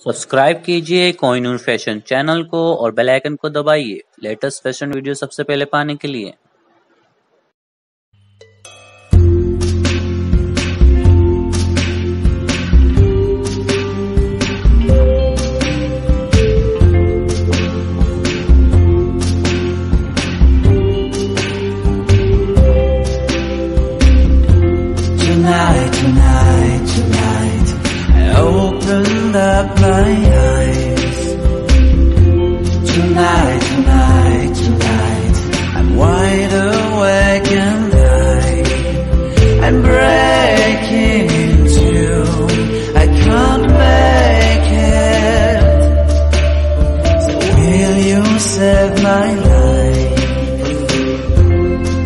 Subscribe कीजिए Kohinoor fashion channel को और बेल आइकन को दबाइए। लेटेस्ट फ़ैशन वीडियो सबसे पहले पाने के लिए। Tonight, tonight, tonight, opened up my eyes. Tonight, tonight, tonight, I'm wide awake and I, I'm breaking into. I can't make it. So will you save my life?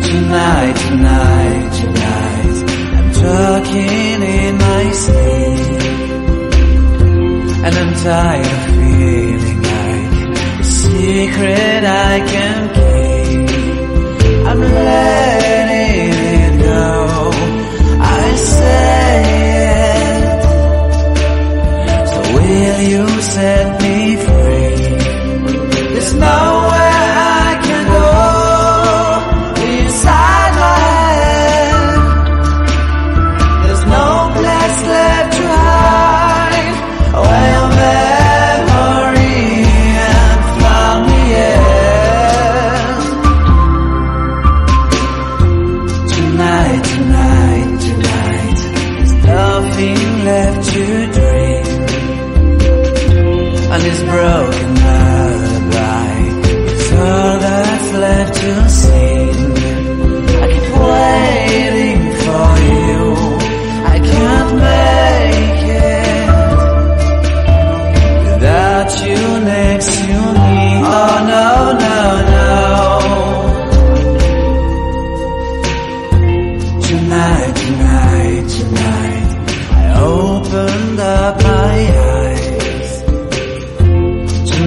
Tonight, tonight, tired of feeling. Like a secret I can left to dream. And this broken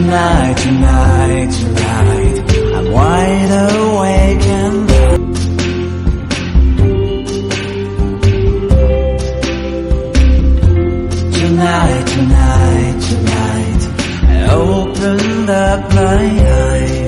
Tonight, tonight, tonight, I'm wide awake and Tonight, tonight, tonight, I opened up my eyes.